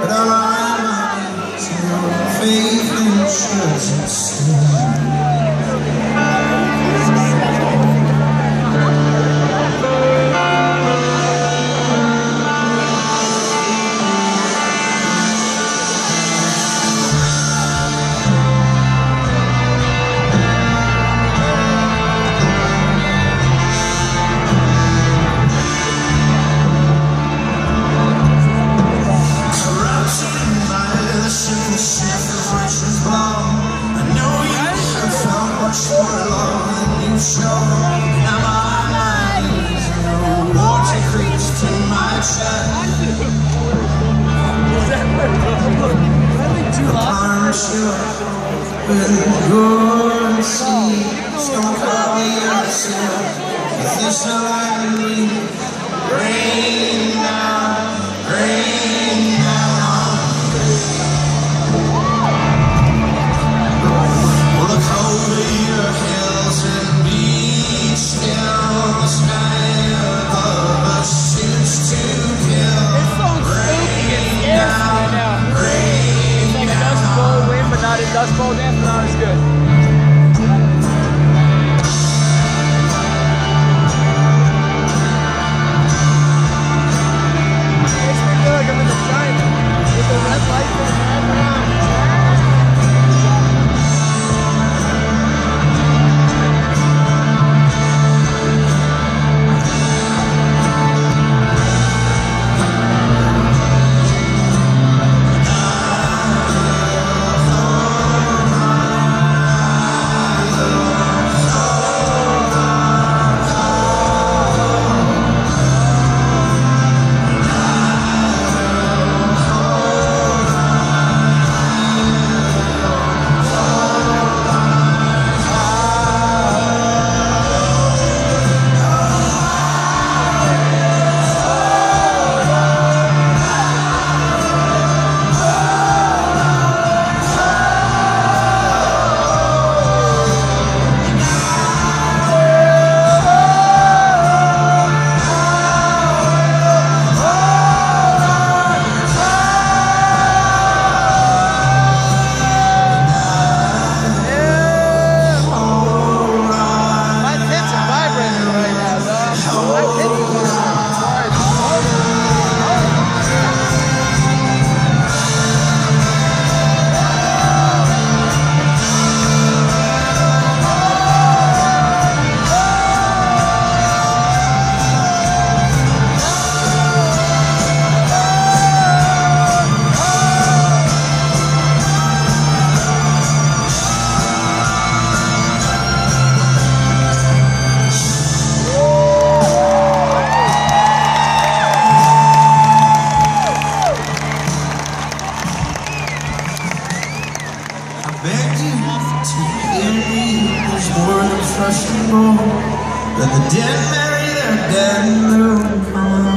But on my faith ensures it's the sniff of righteous blood. I know you have found much more love than you show. Now my mind is no water creeps to my chest. I'm sure with good seas, don't call me yourself. If this I rain down, Not as good. And bone. Let the dead bury their dead.